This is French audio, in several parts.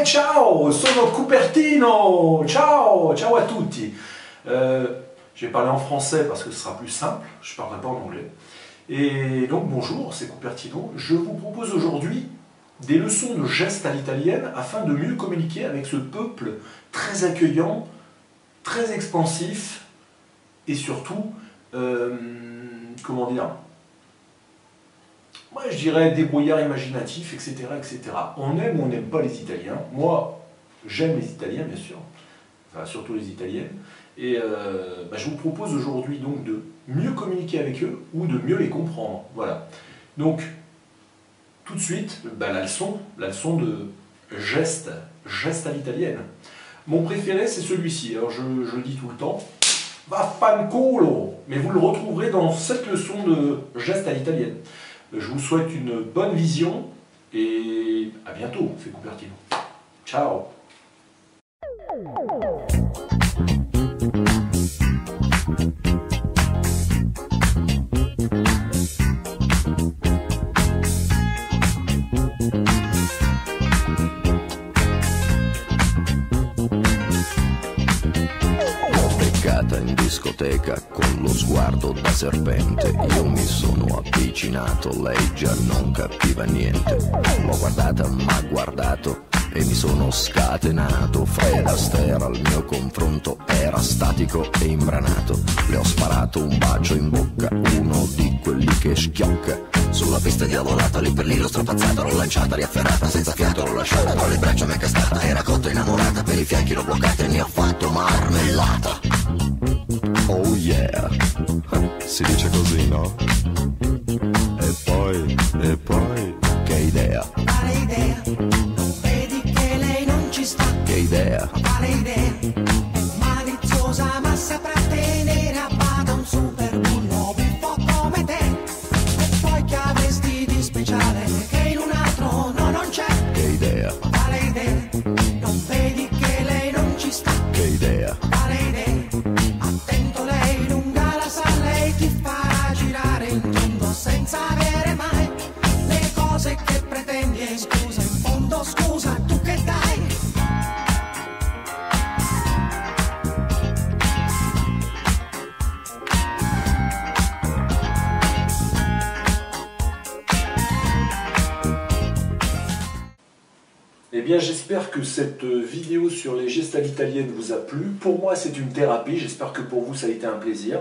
Hey ciao, sono Cupertino. Ciao, ciao à tutti. Euh, je vais parler en français parce que ce sera plus simple. Je ne parlerai pas en anglais. Et donc bonjour, c'est Cupertino. Je vous propose aujourd'hui des leçons de gestes à l'italienne afin de mieux communiquer avec ce peuple très accueillant, très expansif et surtout, euh, comment dire, moi je dirais débrouillard imaginatif, etc., etc. On aime ou on n'aime pas les Italiens. Moi, j'aime les Italiens, bien sûr, enfin surtout les Italiennes. Et euh, bah, je vous propose aujourd'hui donc de mieux communiquer avec eux ou de mieux les comprendre. Voilà. Donc, tout de suite, bah, la leçon, la leçon de geste, geste à l'italienne. Mon préféré, c'est celui-ci. Alors, je, le dis tout le temps. Va colo Mais vous le retrouverez dans cette leçon de geste à l'italienne. Je vous souhaite une bonne vision et à bientôt, c'est Cupertino. Ciao discoteca con lo sguardo da serpente. Io mi sono avvicinato, lei già non capiva niente. L'ho guardata, ma guardato e mi sono scatenato. Fred Astaire al mio confronto era statico e imbranato. Le ho sparato un bacio in bocca, uno di quelli che schiocca. Sulla pista diavolata, lì per lì l'ho strappazzata, l'ho lanciata, riafferrata, senza fiato l'ho lasciata, tra le braccia mi è cascata, era cotta innamorata, per i fianchi l'ho bloccata e ne ho fatto marmellata. Si dice così, no? E poi, e poi, che idea? Quale idea? Eh bien, j'espère que cette vidéo sur les gestes à l'italienne vous a plu. Pour moi, c'est une thérapie. J'espère que pour vous, ça a été un plaisir.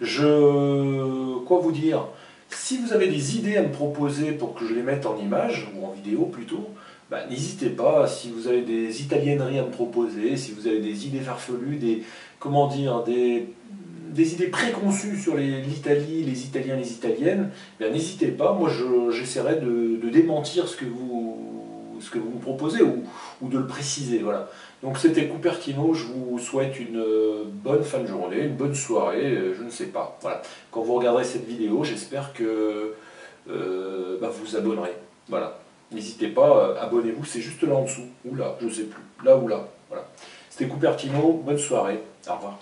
Je... Quoi vous dire? Si vous avez des idées à me proposer pour que je les mette en image, ou en vidéo plutôt, bah, n'hésitez pas. Si vous avez des italienneries à me proposer, si vous avez des idées farfelues, des... Comment dire Des idées préconçues sur l'Italie, les Italiens, les Italiennes, eh n'hésitez pas. Moi, je- j'essaierai de, démentir ce que vous, me proposez ou, ou de le préciser. Voilà. Donc, c'était Cupertino. Je vous souhaite une euh, bonne fin de journée, une bonne soirée, euh, je ne sais pas. Voilà. Quand vous regarderez cette vidéo, j'espère que euh, bah, vous vous abonnerez. Voilà. N'hésitez pas, euh, abonnez-vous, c'est juste là en dessous, ou là, je sais plus, là ou là. Voilà. C'était Cupertino, bonne soirée, au revoir.